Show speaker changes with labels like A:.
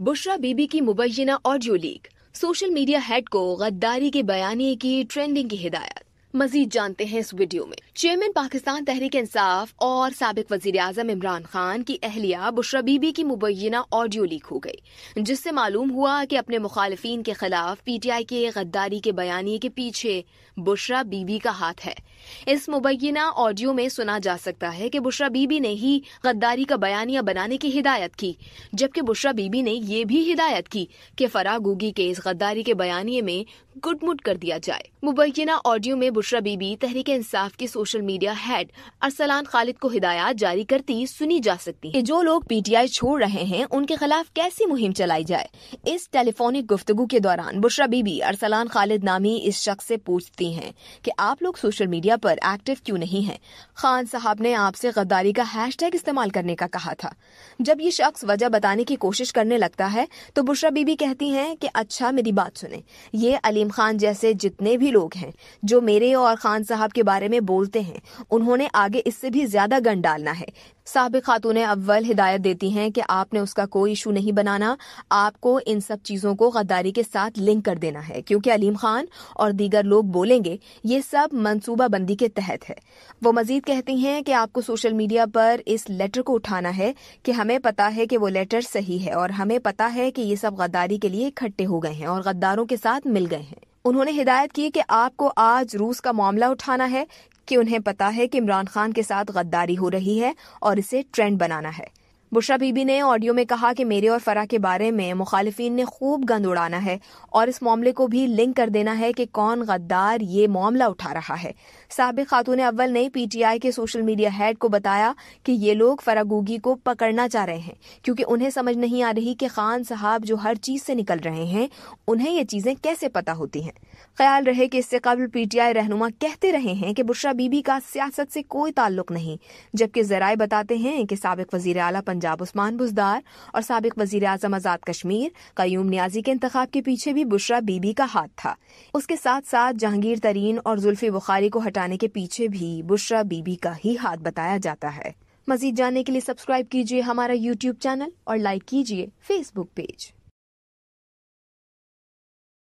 A: बुशरा बीबी की मुबैना audio leak. Social media head को गद्दारी के बयानी की ट्रेंडिंग की हिदायत। मजीद जानते हैं इस वीडियो में। चेयरमैन पाकिस्तान तहरीक इंसाफ और सबक वज़ीर आज़म इमरान खान की अहलिया बुशरा बीबी की मुबैना ऑडियो लीक हो गई, जिससे मालूम हुआ कि अपने मुखालफी के खिलाफ पीटीआई के गद्दारी के बयानी के पीछे बुशरा बीबी का हाथ है। इस मुबैना ऑडियो में सुना जा सकता है कि बुशरा बीबी ने ही गद्दारी का बयानिया बनाने की हिदायत की, जबकि बुशरा बीबी ने ये भी हिदायत की कि फरागूगी के इस गद्दारी के बयानिए में गुटमुट कर दिया जाए। मुबैना ऑडियो में बुशरा बीबी तहरीक इंसाफ की social media head Arsalan Khalid को हिदायत जारी करती सुनी जा सकती। है जो लोग पीटीआई छोड़ रहे हैं, उनके खिलाफ कैसी मुहिम चलाई जाए? इस टेलीफोनिक गुफ्तगु के दौरान बुशरा बीबी अरसलान खालिद नामी इस शख्स से पूछती हैं कि आप लोग सोशल मीडिया पर एक्टिव क्यों नहीं हैं? खान साहब ने आपसे गद्दारी का हैशटैग इस्तेमाल करने का कहा था। जब ये शख्स वजह बताने की कोशिश करने लगता है तो बुशरा बीबी कहती हैं कि अच्छा मेरी बात सुने। ये अलीम खान जैसे जितने भी लोग हैं, जो मेरे और खान साहब के बारे में बोलते हैं। उन्होंने आगे इससे भी ज़्यादा गन डालना है। साहब खातून अव्वल हिदायत देती हैं कि आपने उसका कोई इशू नहीं बनाना। आपको इन सब चीज़ों को गद्दारी के साथ लिंक कर देना है, क्योंकि अलीम खान और दीगर लोग बोलेंगे, ये सब मनसूबा बंदी के तहत है। वो मजीद कहती हैं कि आपको सोशल मीडिया पर इस लेटर को उठाना है कि हमें पता है कि वो लेटर सही है और हमें पता है कि ये सब गद्दारी के लिए इकट्ठे हो गए हैं और गद्दारों के साथ मिल गए हैं। उन्होंने हिदायत की कि आपको आज रूस का मामला उठाना है, कि उन्हें पता है कि इमरान खान के साथ गद्दारी हो रही है और इसे ट्रेंड बनाना है। बुशरा बीबी ने ऑडियो में कहा कि मेरे और फरा के बारे में मुखालिफिन ने खूब गंद उड़ाना है और इस मामले को भी लिंक कर देना है कि कौन गद्दार ये मामला उठा रहा है। सबक खातून अव्वल ने पीटीआई के सोशल मीडिया हेड को बताया कि ये लोग फरागूगी को पकड़ना चाह रहे हैं, क्योंकि उन्हें समझ नहीं आ रही कि खान साहब जो हर चीज़ से निकल रहे हैं, उन्हें ये चीज़ें कैसे पता होती हैं। ख्याल रहे कि इससे कबल पीटीआई रहनुमा कहते रहे हैं कि बुशरा बीबी का सियासत से कोई ताल्लुक नहीं, जबकि जराए बताते हैं कि सबक वज़ीर अला पंजाब उस्मान बुजदार और सबक वज़ीर आज़म आज़ाद कश्मीर, कयूम न्याजी के इंतबाब के पीछे भी बुशरा बीबी का हाथ था। उसके साथ साथ जहांगीर तरीन और जुल्फी बुखारी को हटाने के पीछे भी बुशरा बीबी का ही हाथ बताया जाता है। मजीद जानने के लिए सब्सक्राइब कीजिए हमारा यूट्यूब चैनल और लाइक कीजिए फेसबुक पेज।